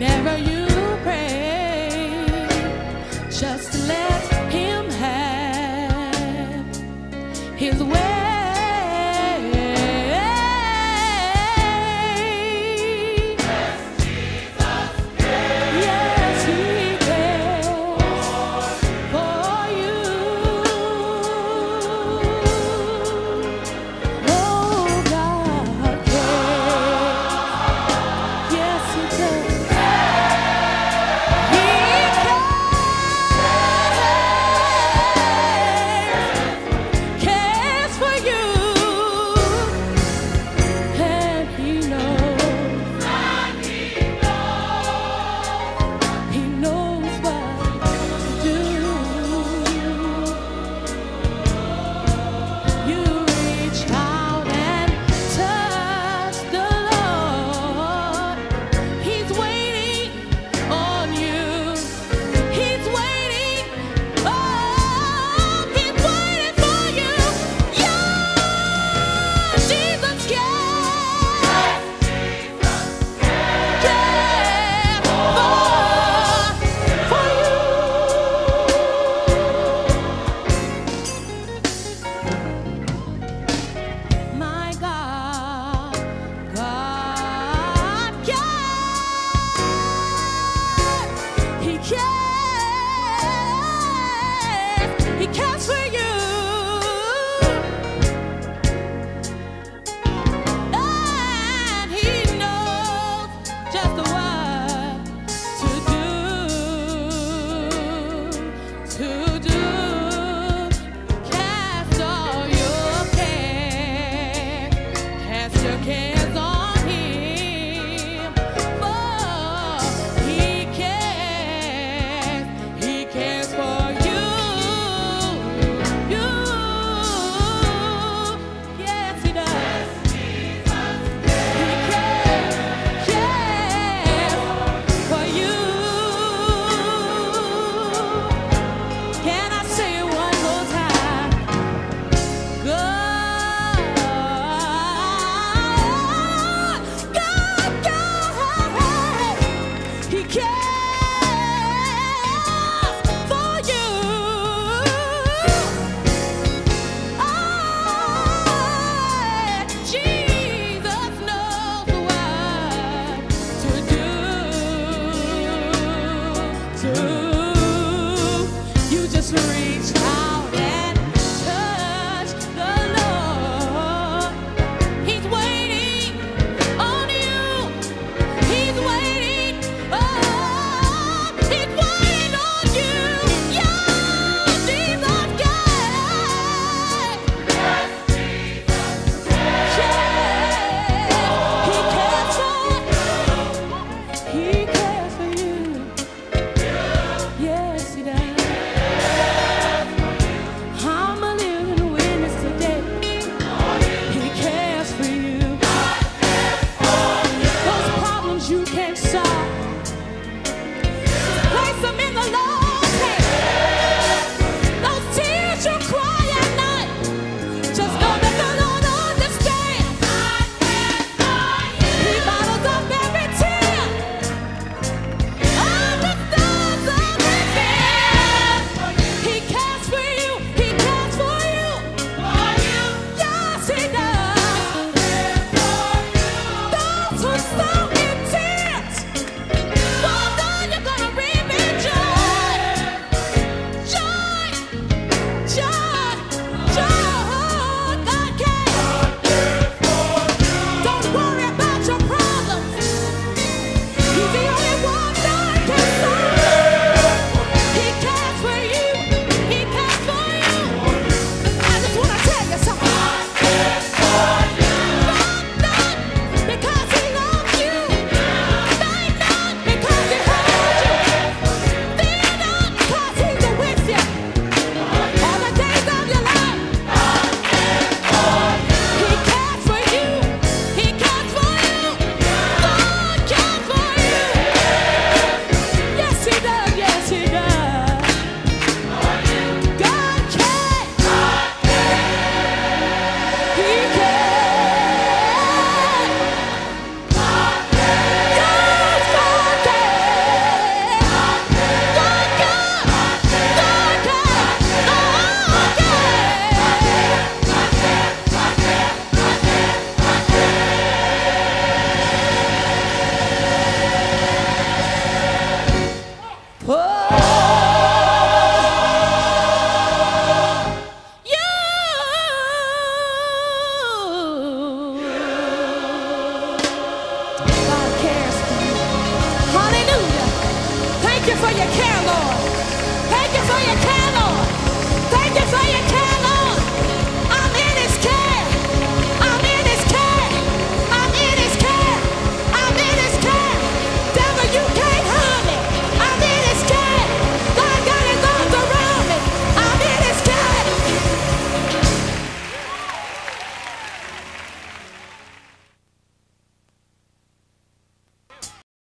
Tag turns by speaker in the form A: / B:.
A: Never you